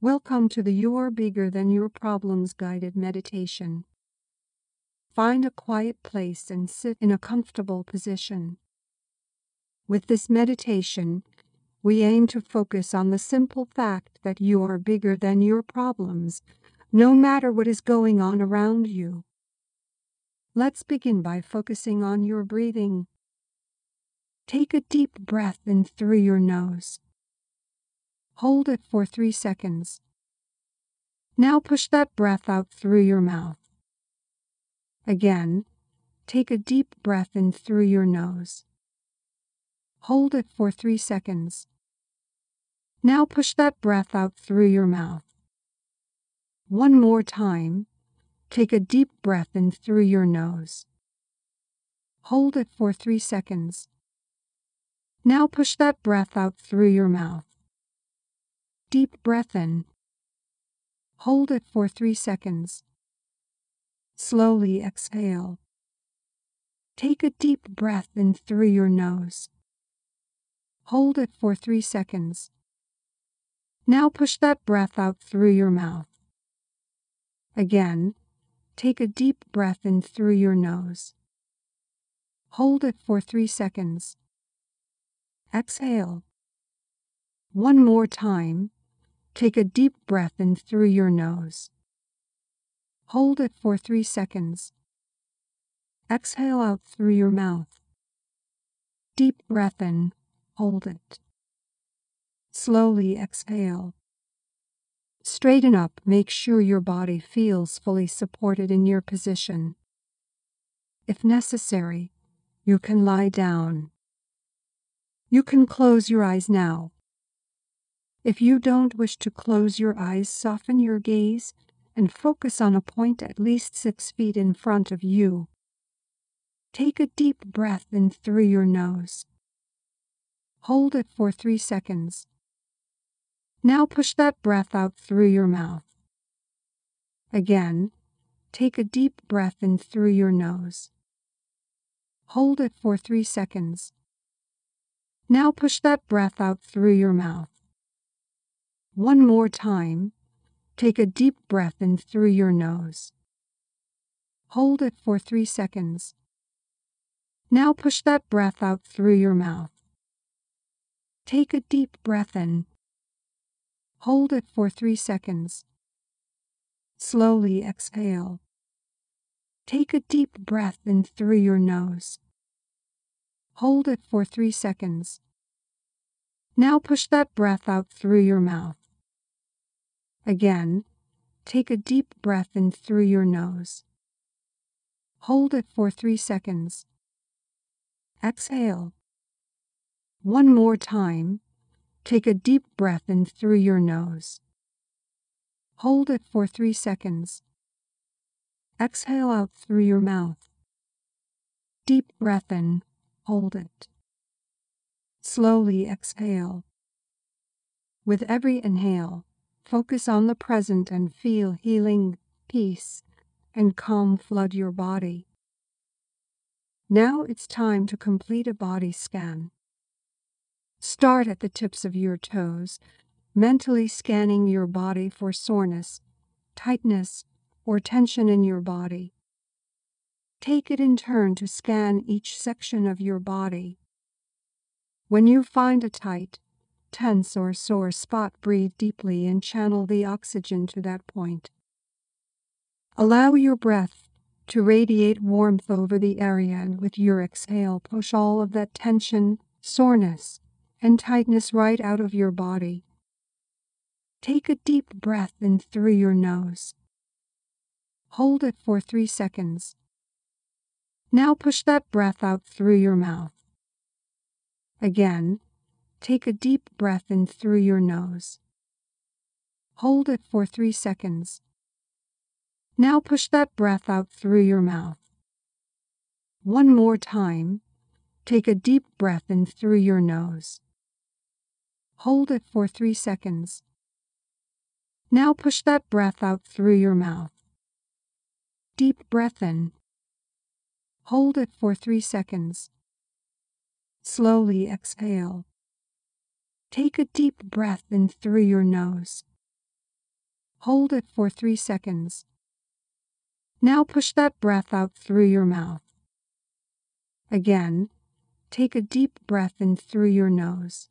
Welcome to the You're Bigger Than Your Problems guided meditation. Find a quiet place and sit in a comfortable position. With this meditation, we aim to focus on the simple fact that you are bigger than your problems, no matter what is going on around you. Let's begin by focusing on your breathing. Take a deep breath in through your nose. Hold it for three seconds. Now push that breath out through your mouth. Again, take a deep breath in through your nose. Hold it for three seconds. Now push that breath out through your mouth. One more time, take a deep breath in through your nose. Hold it for three seconds. Now push that breath out through your mouth. Deep breath in. Hold it for three seconds. Slowly exhale. Take a deep breath in through your nose. Hold it for three seconds. Now push that breath out through your mouth. Again, take a deep breath in through your nose. Hold it for three seconds. Exhale. One more time. Take a deep breath in through your nose. Hold it for three seconds. Exhale out through your mouth. Deep breath in, hold it. Slowly exhale. Straighten up, make sure your body feels fully supported in your position. If necessary, you can lie down. You can close your eyes now if you don't wish to close your eyes, soften your gaze and focus on a point at least six feet in front of you. Take a deep breath in through your nose. Hold it for three seconds. Now push that breath out through your mouth. Again, take a deep breath in through your nose. Hold it for three seconds. Now push that breath out through your mouth. One more time, take a deep breath in through your nose. Hold it for three seconds. Now push that breath out through your mouth. Take a deep breath in. Hold it for three seconds. Slowly exhale. Take a deep breath in through your nose. Hold it for three seconds. Now push that breath out through your mouth. Again, take a deep breath in through your nose. Hold it for three seconds. Exhale. One more time, take a deep breath in through your nose. Hold it for three seconds. Exhale out through your mouth. Deep breath in, hold it. Slowly exhale. With every inhale, Focus on the present and feel healing, peace, and calm flood your body. Now it's time to complete a body scan. Start at the tips of your toes, mentally scanning your body for soreness, tightness, or tension in your body. Take it in turn to scan each section of your body. When you find a tight, tense or sore spot, breathe deeply and channel the oxygen to that point. Allow your breath to radiate warmth over the area and with your exhale, push all of that tension, soreness, and tightness right out of your body. Take a deep breath in through your nose. Hold it for three seconds. Now push that breath out through your mouth. Again, Take a deep breath in through your nose. Hold it for three seconds. Now push that breath out through your mouth. One more time. Take a deep breath in through your nose. Hold it for three seconds. Now push that breath out through your mouth. Deep breath in. Hold it for three seconds. Slowly exhale. Take a deep breath in through your nose. Hold it for three seconds. Now push that breath out through your mouth. Again, take a deep breath in through your nose.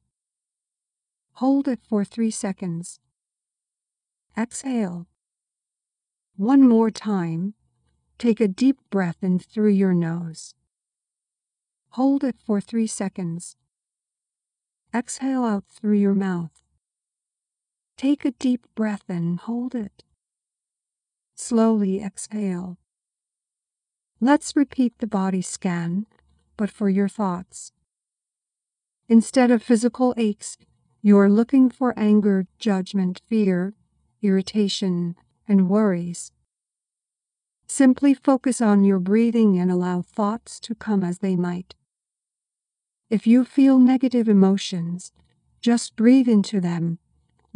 Hold it for three seconds. Exhale. One more time. Take a deep breath in through your nose. Hold it for three seconds. Exhale out through your mouth. Take a deep breath and hold it. Slowly exhale. Let's repeat the body scan, but for your thoughts. Instead of physical aches, you are looking for anger, judgment, fear, irritation, and worries. Simply focus on your breathing and allow thoughts to come as they might. If you feel negative emotions, just breathe into them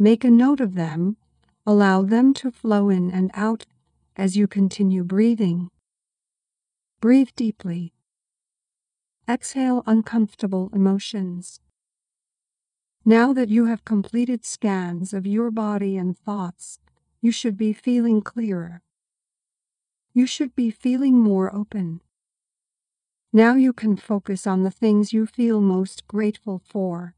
Make a note of them. Allow them to flow in and out as you continue breathing. Breathe deeply. Exhale uncomfortable emotions. Now that you have completed scans of your body and thoughts, you should be feeling clearer. You should be feeling more open. Now you can focus on the things you feel most grateful for.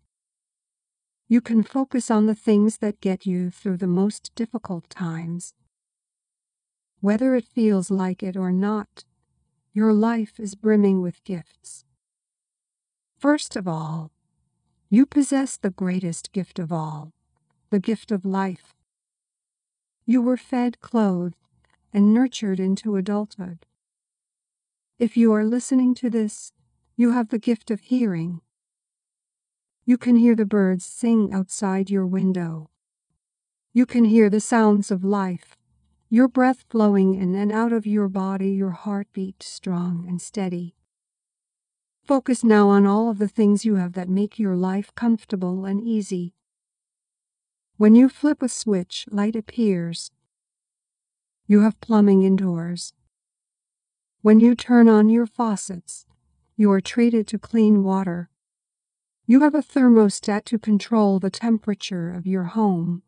You can focus on the things that get you through the most difficult times. Whether it feels like it or not, your life is brimming with gifts. First of all, you possess the greatest gift of all, the gift of life. You were fed, clothed, and nurtured into adulthood. If you are listening to this, you have the gift of hearing, you can hear the birds sing outside your window. You can hear the sounds of life, your breath flowing in and out of your body, your heartbeat strong and steady. Focus now on all of the things you have that make your life comfortable and easy. When you flip a switch, light appears. You have plumbing indoors. When you turn on your faucets, you are treated to clean water. You have a thermostat to control the temperature of your home,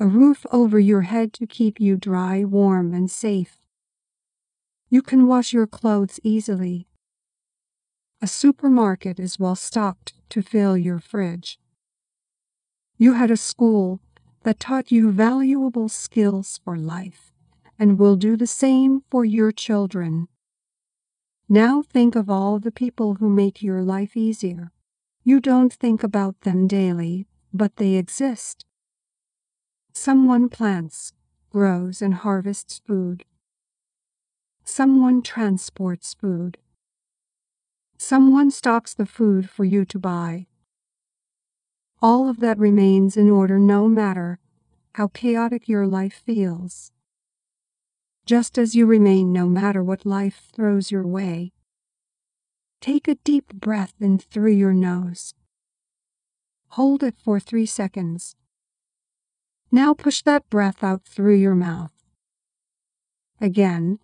a roof over your head to keep you dry, warm, and safe. You can wash your clothes easily. A supermarket is well stocked to fill your fridge. You had a school that taught you valuable skills for life and will do the same for your children. Now think of all the people who make your life easier. You don't think about them daily, but they exist. Someone plants, grows, and harvests food. Someone transports food. Someone stocks the food for you to buy. All of that remains in order no matter how chaotic your life feels just as you remain no matter what life throws your way. Take a deep breath in through your nose. Hold it for three seconds. Now push that breath out through your mouth. Again,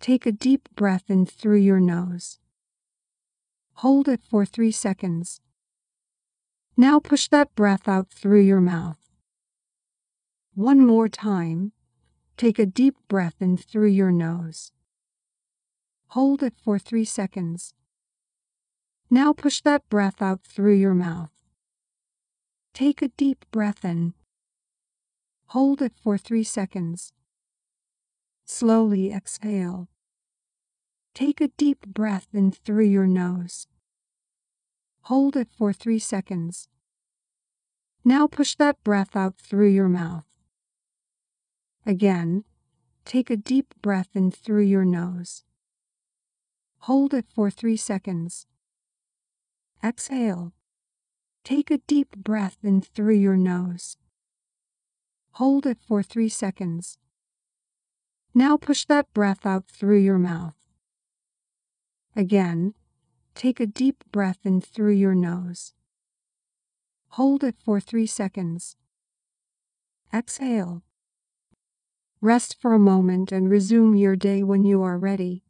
take a deep breath in through your nose. Hold it for three seconds. Now push that breath out through your mouth. One more time. Take a deep breath in through your nose. Hold it for three seconds. Now push that breath out through your mouth. Take a deep breath in. Hold it for three seconds. Slowly exhale. Take a deep breath in through your nose. Hold it for three seconds. Now push that breath out through your mouth. Again, take a deep breath in through your nose. Hold it for three seconds. Exhale. Take a deep breath in through your nose. Hold it for three seconds. Now push that breath out through your mouth. Again, take a deep breath in through your nose. Hold it for three seconds. Exhale. Rest for a moment and resume your day when you are ready.